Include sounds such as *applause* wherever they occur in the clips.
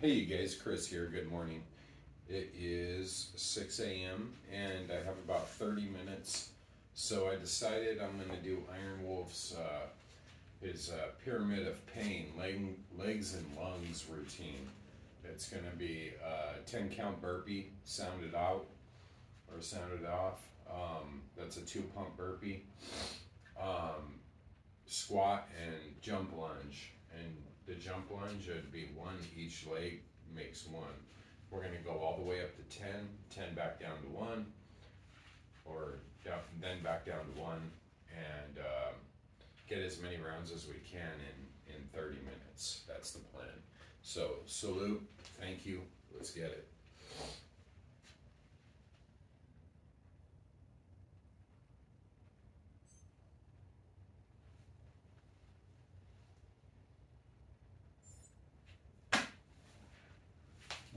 Hey, you guys, Chris here. Good morning. It is 6 a.m. and I have about 30 minutes. So I decided I'm going to do Iron Wolf's uh, his uh, pyramid of pain, leg, legs and lungs routine. It's going to be uh, 10 count burpee, sounded out or sounded off. Um, that's a two pump burpee. Um, squat and jump lunge. And the jump lunge would be one each leg makes one. We're going to go all the way up to 10, 10 back down to one, or down, then back down to one, and uh, get as many rounds as we can in, in 30 minutes. That's the plan. So, salute, thank you, let's get it.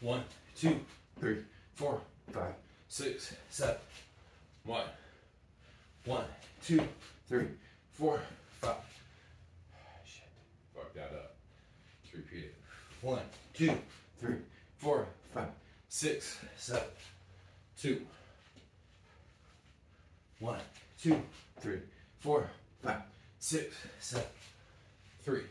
One, two, three, four, five, six, seven. One. One, two, three, four, five. Shit. Fuck that up. Let's repeat it. One, two, three, four, five, six, seven. Two. One, two, three, four, five, six, seven. Three.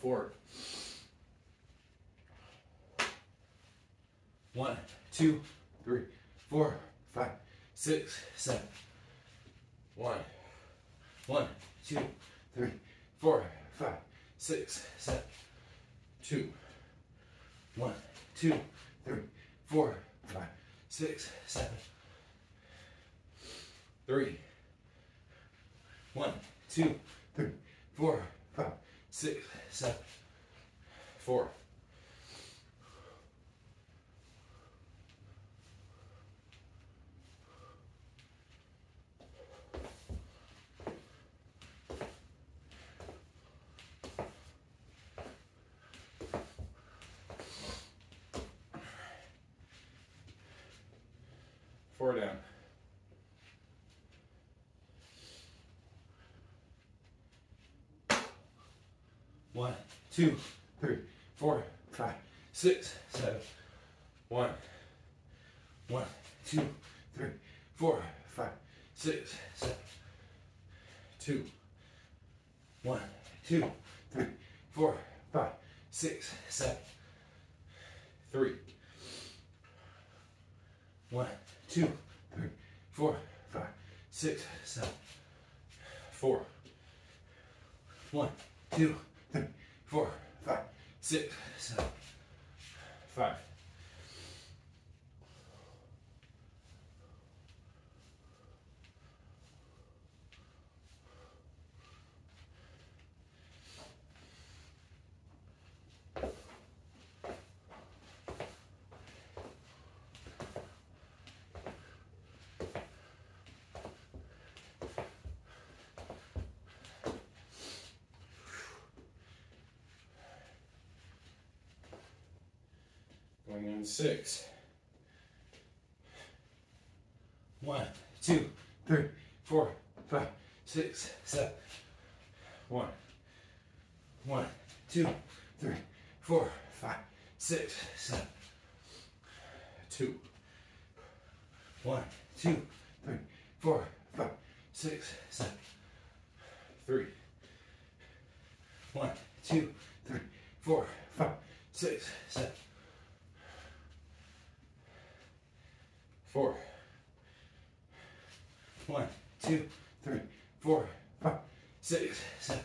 Four. One, two, three, four, five, six, seven. One, one, two, three, four, five, six, seven. Two, one, two, three, four, five, six, seven. Three, one, two, three, four, five, six, seven, four down. One, two, three, four, five, six, seven. One, one, two, three, four, five, six, seven. Two, one, two, three, four, five, six, seven. Three. One, two, three, four, five, six, seven. Four. One, two, three, four, five, six, seven. Five. Going on six. One, two, three, four, five, six, seven. One, one, two, three, four, five, six, seven. Two, One, two, three, four, five, six, seven. three, One, two, three, four, five, six, seven. Four, One, two, three, four, five, six, seven.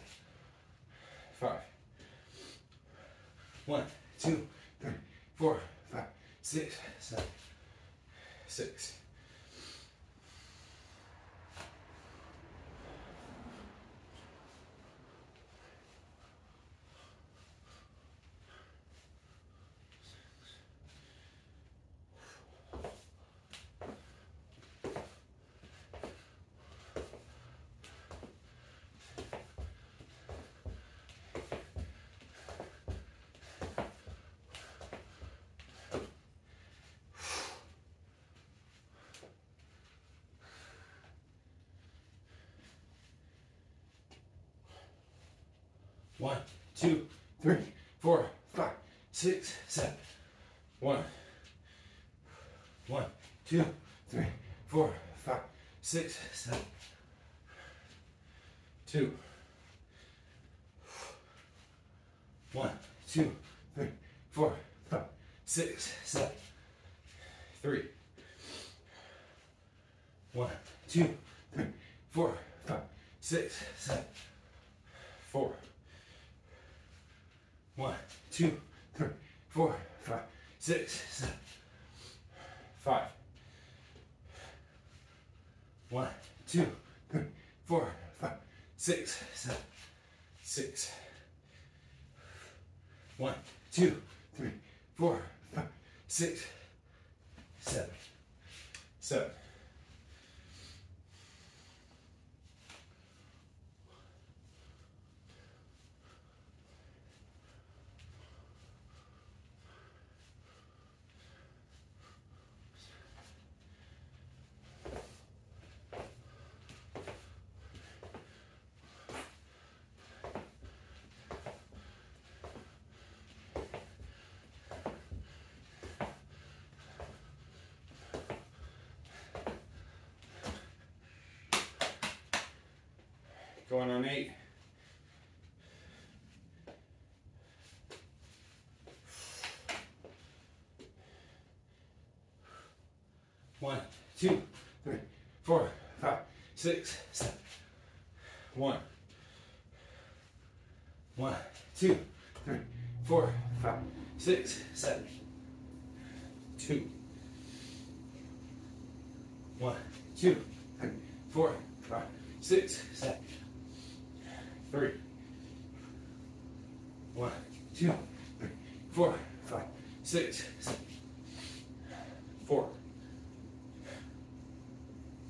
five, One, two, three, four, five, six, seven. six, One, two, three, four, five, six, seven. one, One, two, three, four, five, six, seven. two, One, two, three, four, five, six, seven. three, One, two, three, four, five, six, seven. four, One, two, three, four, five, six, seven. five, One, two, three, four, five, six, seven. six, One, two, three, four, five, six, seven. seven, going on eight, One, two, three, four, five, six, seven. one, One, two, three, four, five, six, seven. two, One, two, three, four, five, six, seven. three, One, two, three, four, five, six, seven. four,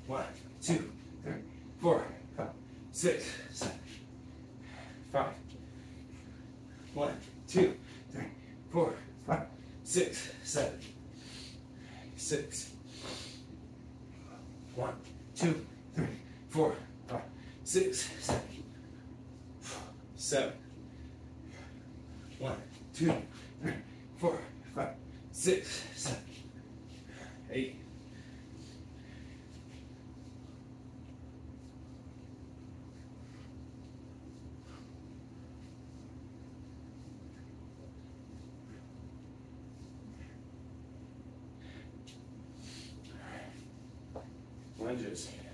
One, two, three, four, five, six, seven. five, One, two, three, four, five, six, seven. six, One, two, three, four, five, six, vengeance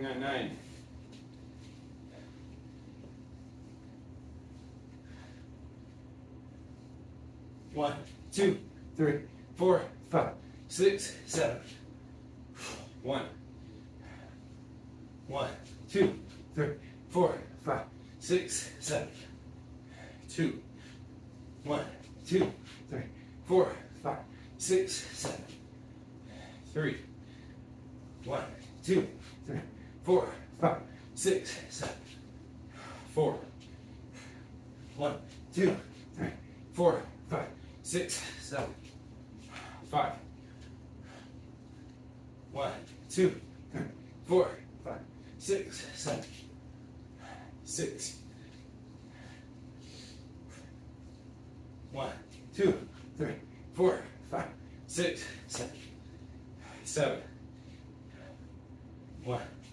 0.99. One, two, three, four, five, six, seven. One. One, two, three, four, five, six, seven. Two. One, two, three, four, five, six, seven. Three. One, two, three four, five, six, seven. Four. One, two, three, four, five, six, seven. Five. One, two, three, four, five, six, seven. Six. One, two, three, four, five, six, seven. Seven. One,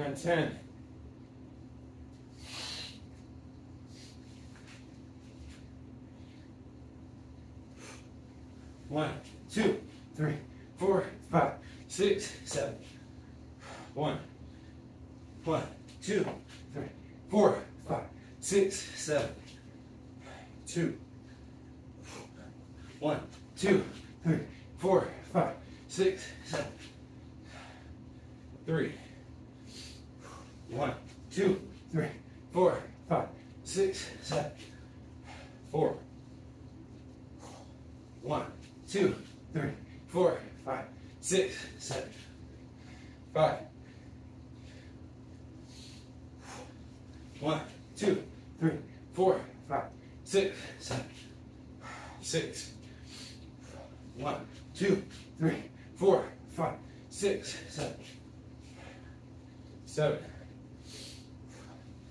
On 10. One, two, three, four, five, six, seven. One, one, two, three, four, five, six, seven. Two. One, two, three, four, five, six, seven. Three. One, two, three, four, five, six, seven. Four. One, two, three, four, five, six, seven. Five. One, two, three, four, five, six, seven. Six. One, two, three, four, five, six, seven. Seven.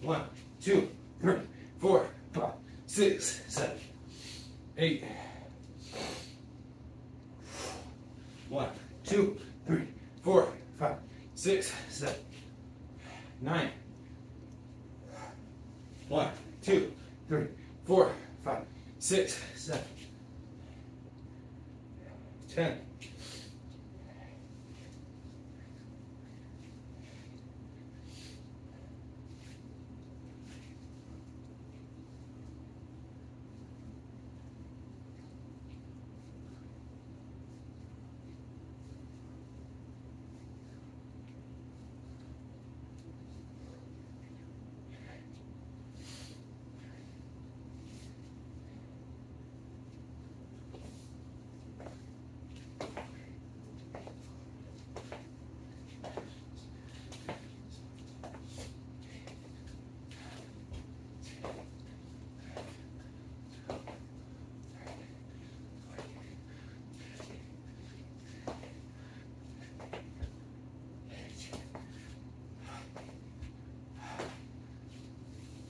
One, two, three, four, five, six, seven, eight. One, two, three, four, five, six, seven, nine. One, two, three, four, five, six, seven, ten.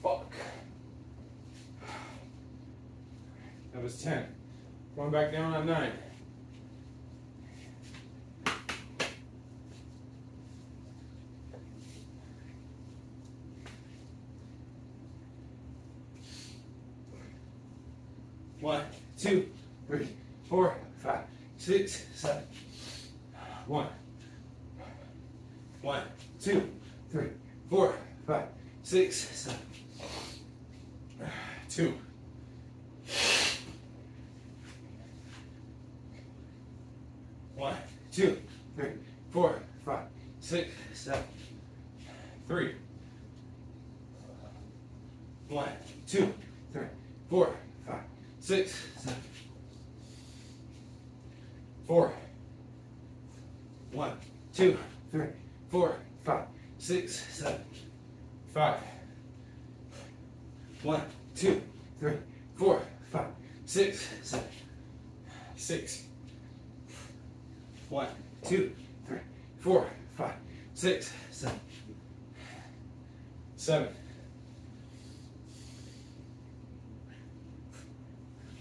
Fuck. That was 10. Going back down on 9. One, two, three, four, five, six, seven. One. One, two, three, four, five, six, seven. Two. One, two, three, four, five, six, seven. Three. One, two, three, four, five, six, seven. Four. One, two, three, four, five, six, seven. Five. One, two, three, four, five, six, seven, six. One, two, three, four, five, six, seven, seven.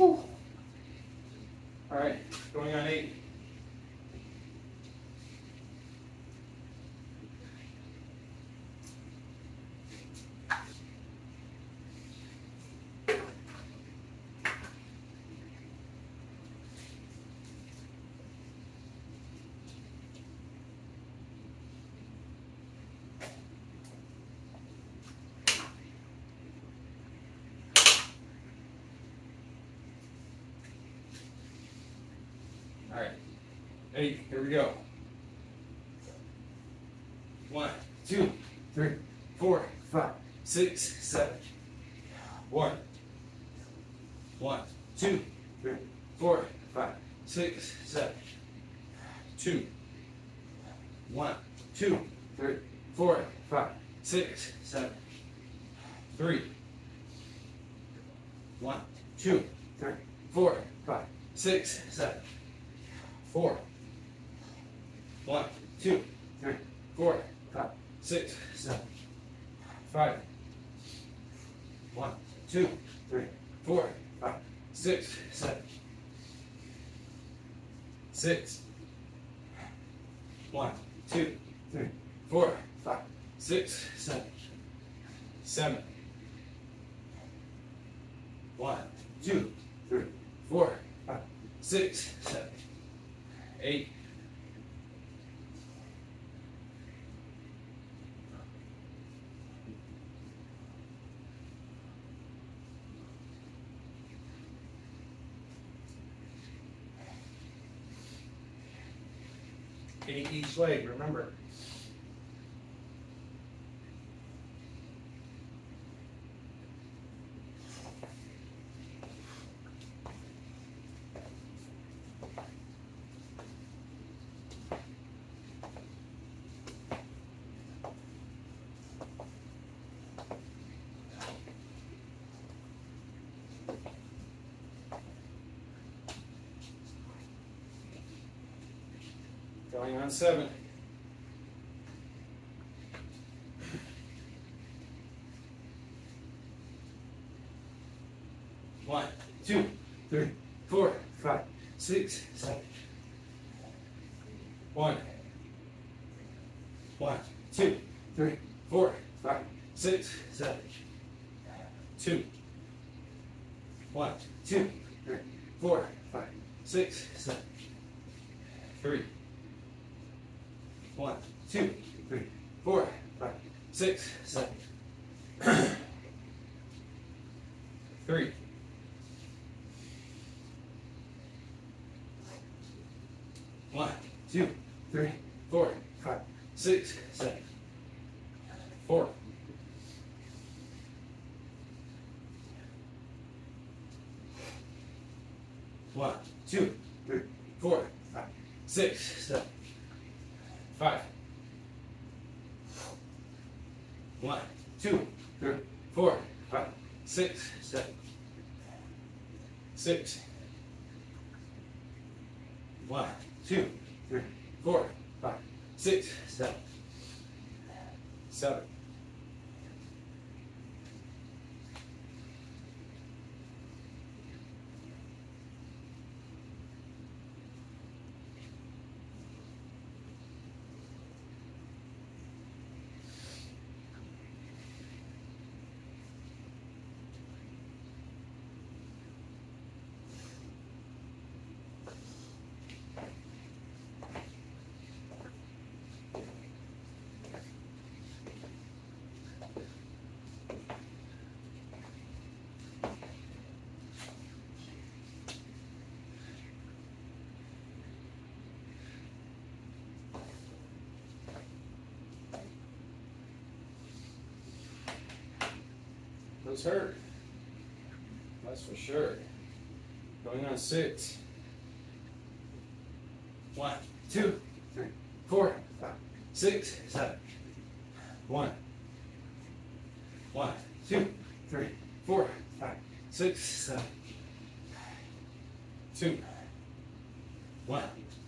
All right, going on eight. All right, eight, here we go. One, two, three, four, five, six, seven. One, one, two, three, four, five, six, seven. Two, one, two, three, four, five, six, seven. Three, one, two, three, four, five, six, seven. Four. One, two, three, four, five, six, seven. Five. One, two, three, four, five, six, seven. Six. One, two, three, four, five, six, seven. Seven. One, two, three, four, five, six, seven. Eight. Eight each leg, remember. Going on seven. One, two, three, four, five, six, seven. One. One, two, three, four, five, six, seven. Two. One, two, three, four, five, six, seven. Three. One, two, three, four, five, six, seven. *clears throat* Three. One, two, three, four, five, six, seven. Four. two, three, four, five, six, seven, five. One, two, three, four, five, six, seven, six. One, two, three, four, five, six, seven, seven. Those hurt. That's for sure. Going on six. One, two, three, four, five, six, seven, one. One, two, three, four, five, six, seven, two. One,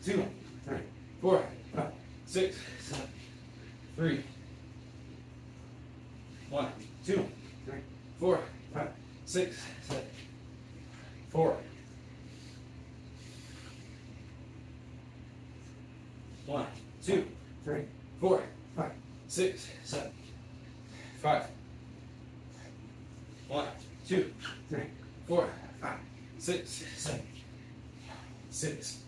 two, three, four, five, six, seven, three. One, two, four, five, six, seven, four. One, two, three, four, five, six, seven, five. One, two, three, four, five, six, seven, six.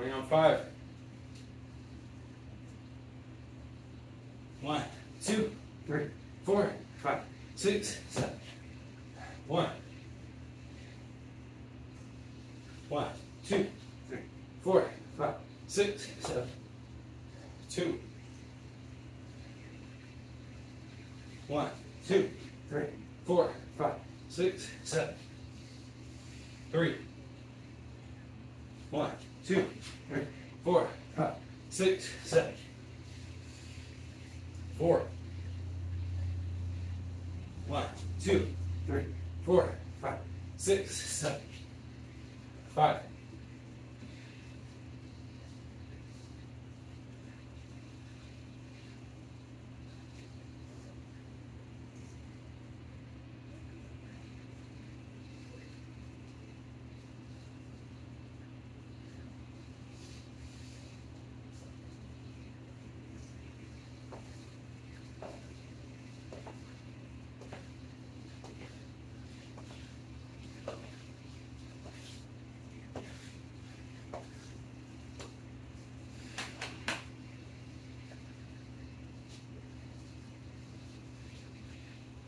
Going on five. One, two, three, four, five, six, seven, one. One, two, three, four, five, six, seven, two. One, two, three, four, five, six, seven, three. One, two, three, four, five, six, seven, four. One, two, three, four, five, six, seven, five.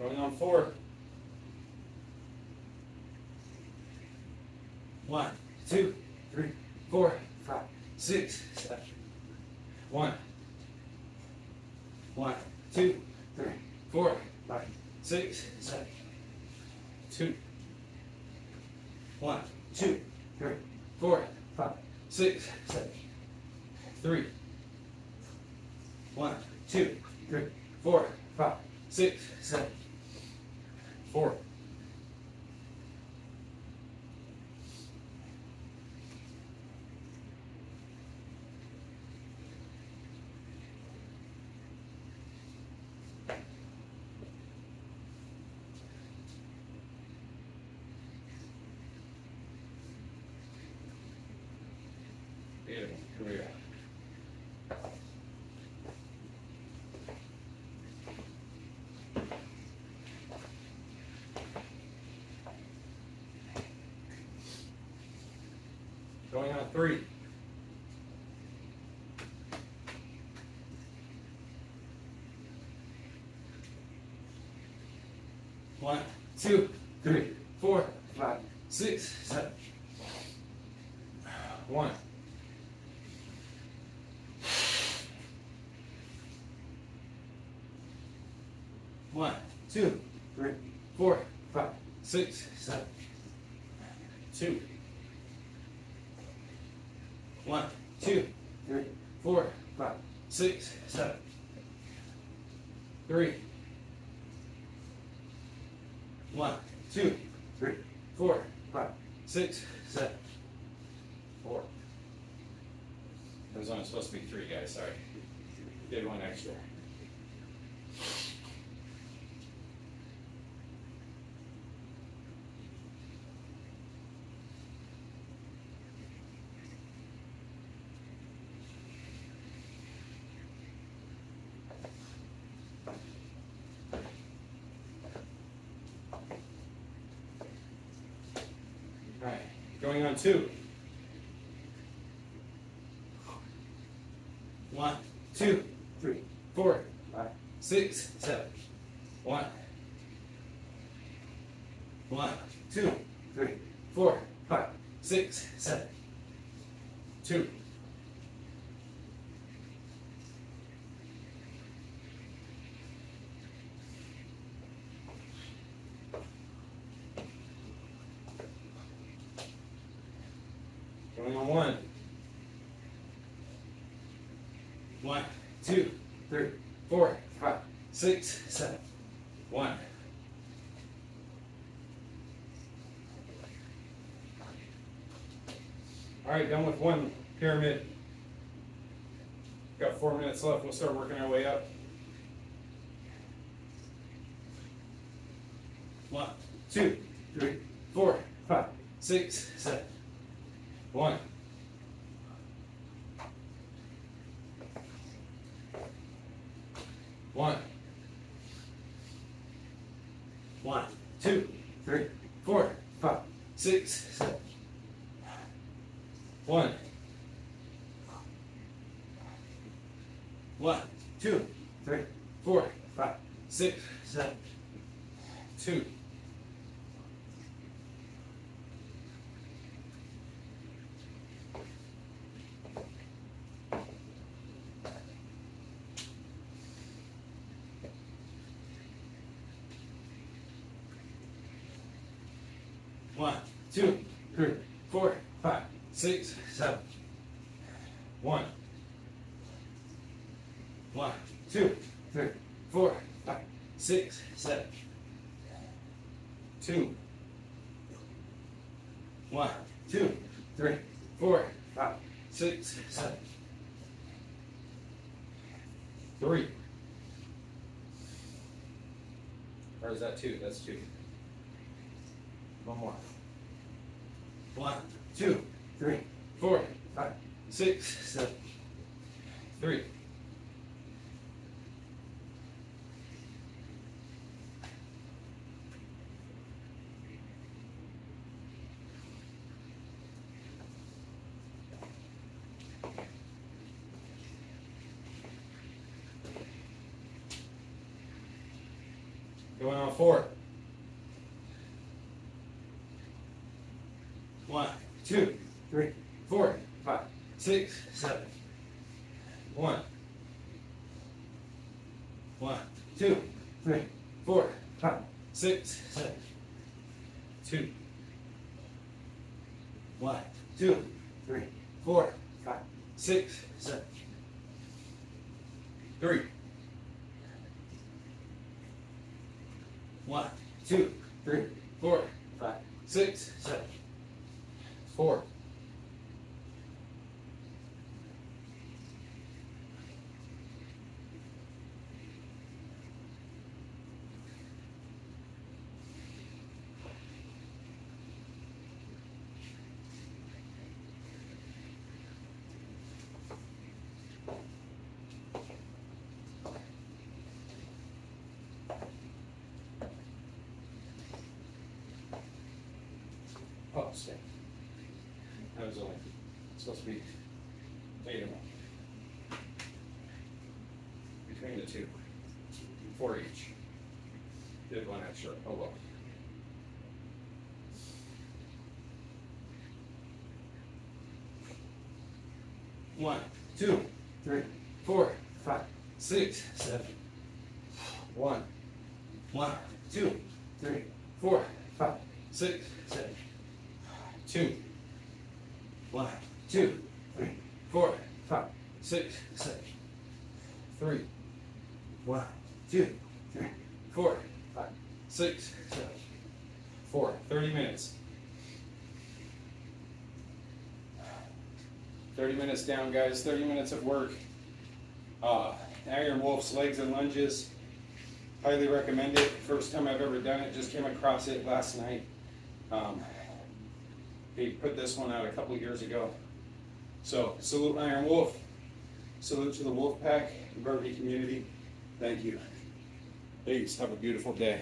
Going on four. One, two, three, four, five, six, seven, one. One, two, three, four, five, six, seven, two. One, two, three, four, five, six, seven, three. One, two, three, four, five, six, seven, four. Beautiful. Here we go. three. One, two, three, four, five, six, seven. One. One, two, three, four, five, six, seven. Two. One, two, three, four, five, six, seven. Three. One, two, three, four, five, six, seven. Four. There was only supposed to be three guys, sorry. Did one extra. On two. One, two, three, four, five, six, seven. One. One, two, three, four, five, six, seven. Two. Going on one. One, two, three, four, five, six, seven. One. All right, done with one pyramid. Got four minutes left. We'll start working our way up. One, two, three, four, five, six, seven. One. One. One, two, three, four, five, six, seven. One. One, two, three, four, five, six, seven. Two. One, two, three, four, five, six, seven. One. One, two, three, four, five, six, seven. Two. One, two, three, four, five, six, seven. Three. Or is that two? That's two. One more. One, two, three, four, five, six, seven. Three. Going on four. One, two, three, four, five, six, seven. One. One, two, three, four, five, six, seven. Two. One, two, three, four, five, six, seven. Three. One, two, three, four, five, six, seven. Four. Oh, stay. That was only supposed to be eight of them. Between the two. Four each. Did one extra. Oh well. One, two, three, four, five, six, seven. One, one, two, three, four, five, six, seven. Two. One, two, three, four, five, six, seven. Three. One, two, three, four, five, six, seven. Four. 30 minutes. 30 minutes down, guys. 30 minutes of work. Uh, Iron Wolf's legs and lunges. Highly recommend it. First time I've ever done it. Just came across it last night. Um, he put this one out a couple years ago. So, salute Iron Wolf. Salute to the Wolf Pack, the Burpee community. Thank you. Peace. Have a beautiful day.